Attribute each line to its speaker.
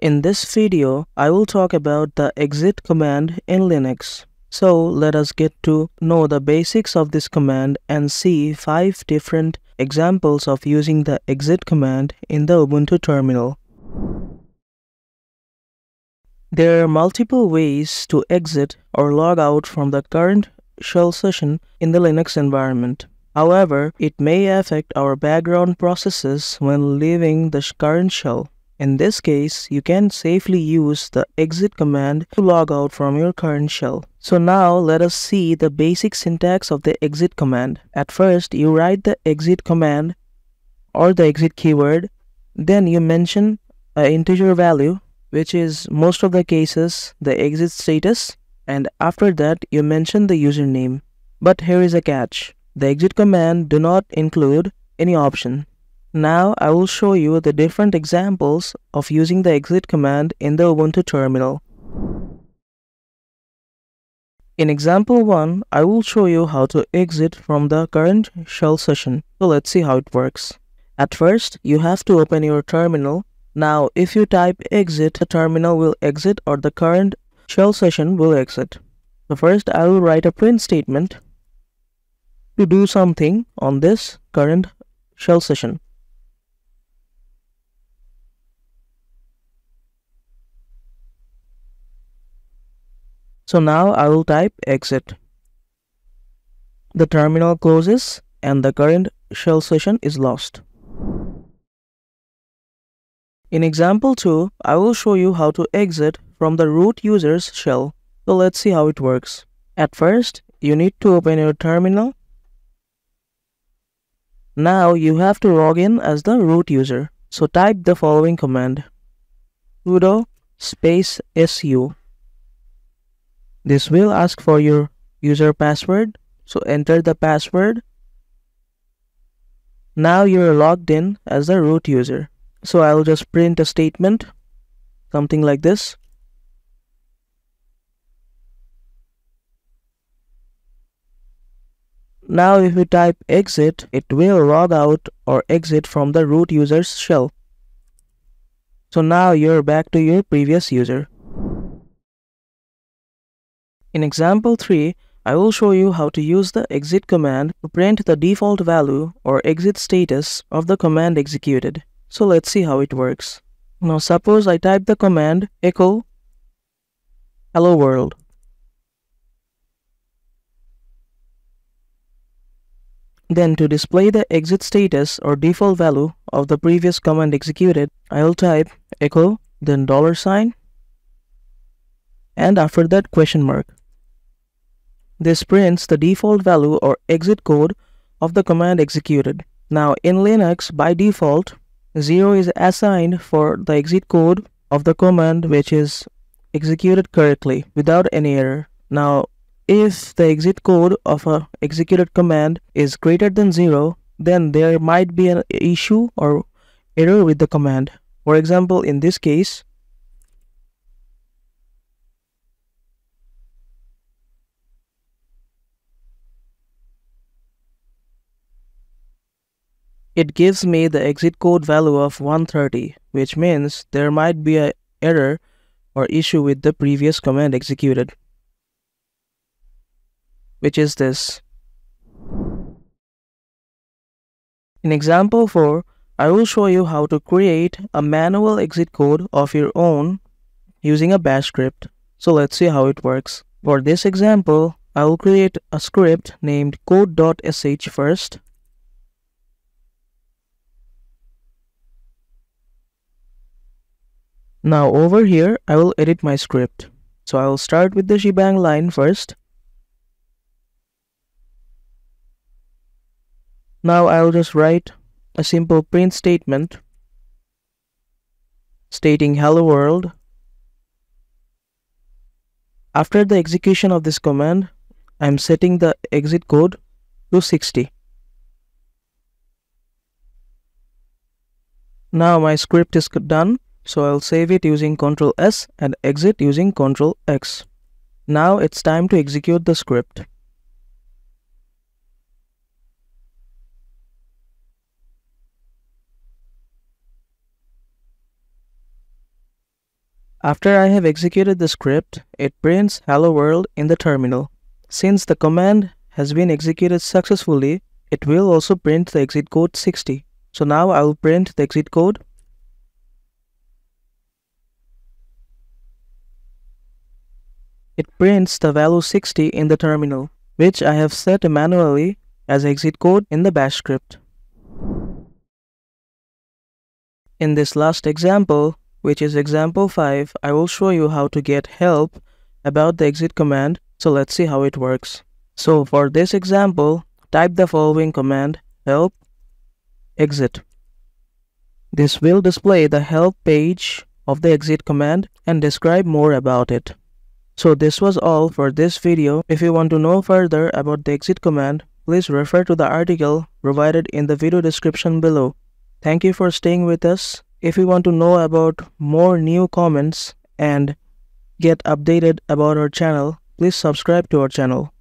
Speaker 1: In this video, I will talk about the exit command in Linux. So let us get to know the basics of this command and see 5 different examples of using the exit command in the Ubuntu terminal. There are multiple ways to exit or log out from the current shell session in the Linux environment. However, it may affect our background processes when leaving the current shell. In this case, you can safely use the exit command to log out from your current shell. So now let us see the basic syntax of the exit command. At first, you write the exit command or the exit keyword. Then you mention an integer value, which is most of the cases the exit status. And after that, you mention the username. But here is a catch. The exit command do not include any option. Now I will show you the different examples of using the exit command in the Ubuntu terminal. In example 1, I will show you how to exit from the current shell session. So let's see how it works. At first, you have to open your terminal. Now if you type exit, the terminal will exit or the current shell session will exit. So first I will write a print statement to do something on this current shell session. So now I will type exit. The terminal closes and the current shell session is lost. In example 2, I will show you how to exit from the root user's shell. So let's see how it works. At first, you need to open your terminal now you have to log in as the root user. So type the following command sudo space su. This will ask for your user password. So enter the password. Now you're logged in as the root user. So I'll just print a statement, something like this. Now if we type exit, it will log out or exit from the root user's shell. So now you're back to your previous user. In example 3, I will show you how to use the exit command to print the default value or exit status of the command executed. So let's see how it works. Now suppose I type the command echo hello world. Then to display the exit status or default value of the previous command executed, I'll type echo then dollar sign and after that question mark. This prints the default value or exit code of the command executed. Now in Linux by default 0 is assigned for the exit code of the command which is executed correctly without any error. Now if the exit code of a executed command is greater than 0, then there might be an issue or error with the command. For example, in this case, it gives me the exit code value of 130, which means there might be an error or issue with the previous command executed which is this. In example 4, I will show you how to create a manual exit code of your own using a bash script. So let's see how it works. For this example, I will create a script named code.sh first. Now over here, I will edit my script. So I will start with the shebang line first. Now I'll just write a simple print statement stating hello world. After the execution of this command, I'm setting the exit code to 60. Now my script is done, so I'll save it using Ctrl S and exit using Ctrl X. Now it's time to execute the script. After I have executed the script, it prints hello world in the terminal. Since the command has been executed successfully, it will also print the exit code 60. So now I will print the exit code. It prints the value 60 in the terminal, which I have set manually as exit code in the bash script. In this last example, which is example 5, I will show you how to get help about the exit command. So let's see how it works. So for this example, type the following command help exit. This will display the help page of the exit command and describe more about it. So this was all for this video. If you want to know further about the exit command, please refer to the article provided in the video description below. Thank you for staying with us. If you want to know about more new comments and get updated about our channel, please subscribe to our channel.